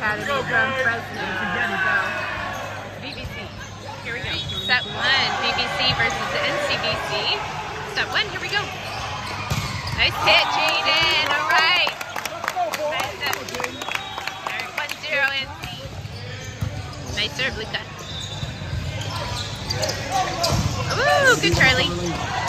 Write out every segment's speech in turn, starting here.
Academy from Fresno. So, BBC. Here we go. Set one, BBC versus the NCVC. Set one, here we go. Nice hit, Jaden. All right. Nice right, one zero NC. Nice serve, Luca. Ooh, good Charlie.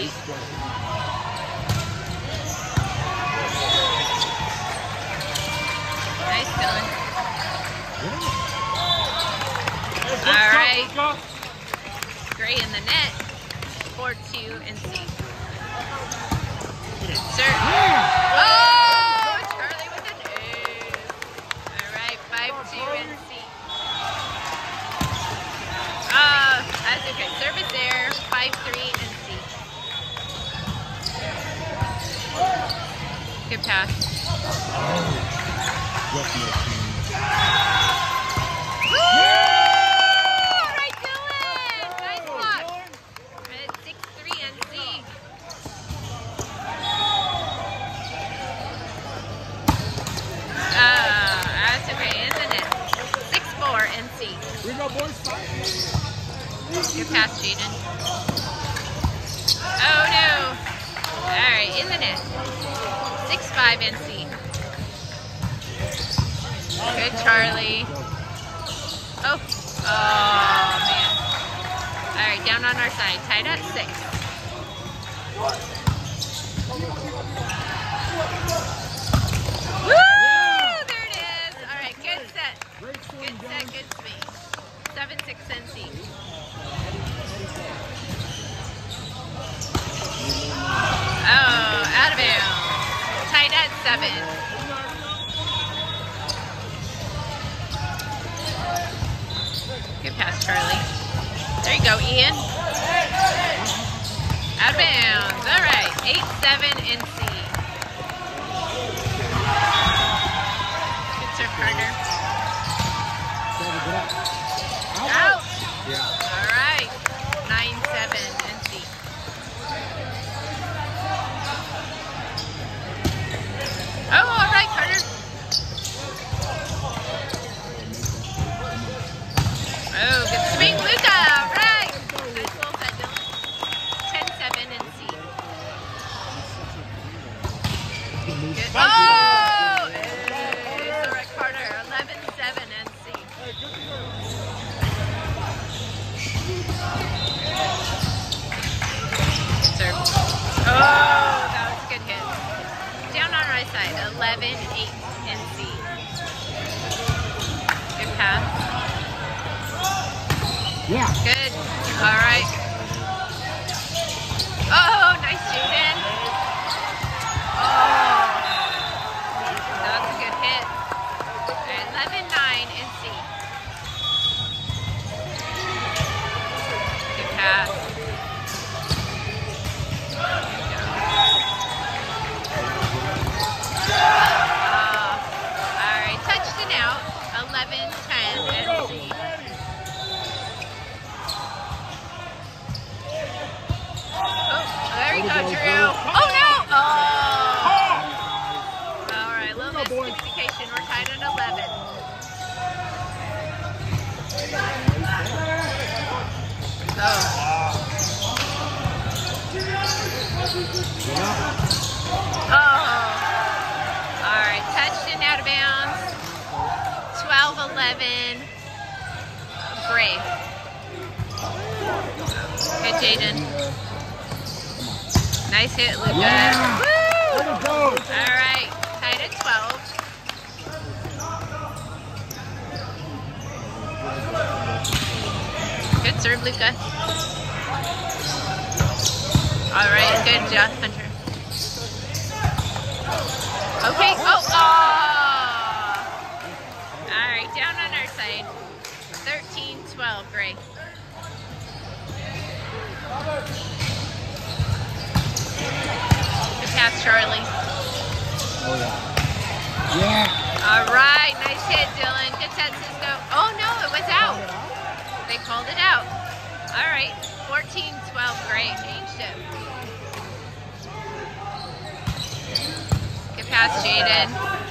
NC. Nice, Dylan. All right. Gray in the net. 4-2 NC. Sir. Oh! Charlie with an ace. All right, 5-2 NC. Uh, that's okay. Service there. 5-3 NC. Good oh, pass. Woo! All right, Dylan. Nice block. At 6-3 NC. Uh, that's okay, isn't it? 6-4 NC. We go, boys. Good pass, Jaden. Oh no. Alright, in the net. 6-5 NC. Good Charlie. Oh. Oh man. Alright, down on our side. Tied at 6. Woo! There it is. Alright, good set. Good set, good swing. 7-6 NC. Oh, seven. Good pass, Charlie. There you go, Ian. Out of bounds. All right, 8-7 NC. Good serve, Carter. Out. Yeah. All right. Oh, nice Jaden. Oh, that was a good hit. 11, 9, NC. Good pass. Uh, all right, touchdown out. 11, 10, NC. Oh, there you go, Drew. Oh, no! Oh! All right, little miscommunication. We're tied at 11. Oh. Oh. All right, touchdown out of bounds. 12 11. Good, Jaden. Nice hit, Luca. Yeah. Woo! Let it go. All right, tied at 12. Good serve, Luca. All right, good job, Hunter. Okay, oh, oh! 13-12, Gray. Good pass, Charlie. Oh, yeah. Yeah. All right, nice hit, Dylan. Good set, Cisco. Oh no, it was out. They called it out. All right, 14-12, great, changed it. Good pass, Jaden.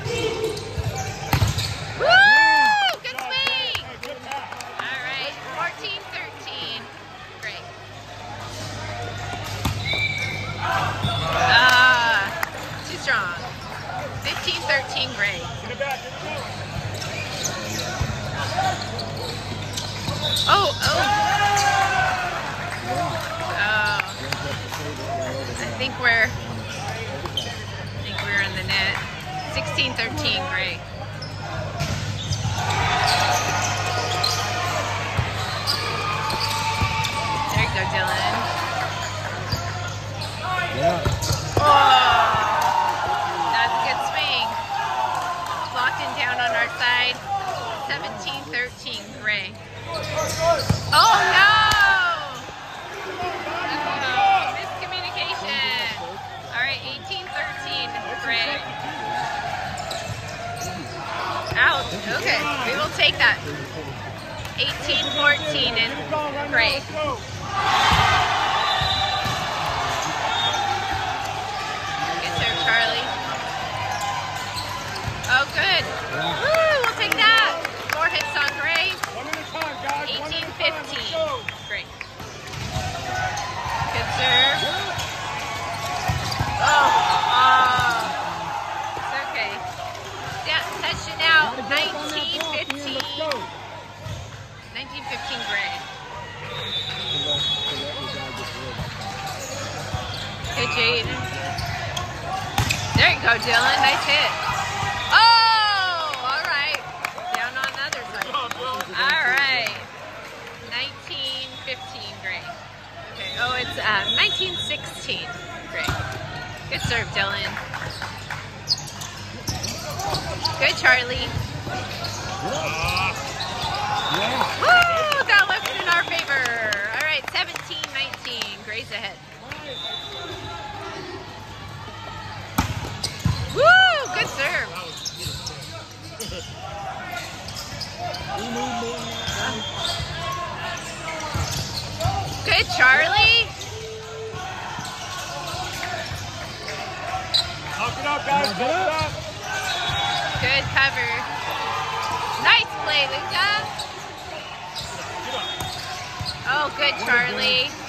We're I think we're in the net. 16-13, great. There you go, Dylan. Yeah. Oh, that's a good swing. And down on our side. 17-13, Gray. Oh no! Okay, we will take that. 18-14 and Gray. Good serve, Charlie. Oh, good. Woo, we'll take that. Four hits on Gray. One at a time, guys. One at a time. 18-15. Great. Good serve. 19-15 Gray. Good, Jaden. There you go, Dylan. Nice hit. Oh, all right. Down on the other side. All right. 1915, great. Okay, oh, it's uh, 1916, great. Good serve, Dylan. Good, Charlie. Yeah. Woo! That looks in our favor. All right, 17-19, Gray's ahead. Woo! Good serve. Good, Charlie. Knock it up, guys. Knock it up. Good cover. Nice play, Luca. Oh, good, Charlie.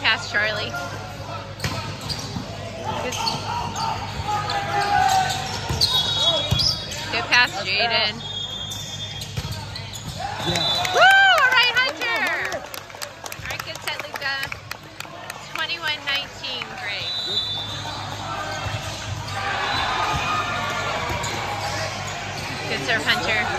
Pass Charlie. Good pass, Jaden. Woo! All right, Hunter! All right, good set, Luca. 21-19, great. Good serve, Hunter.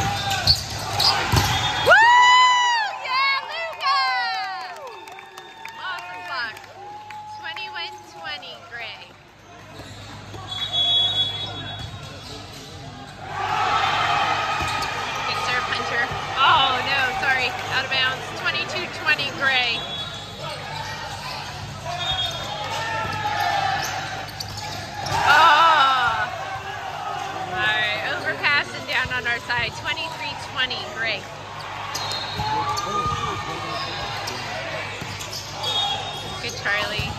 by 2320, Great. Good, Charlie.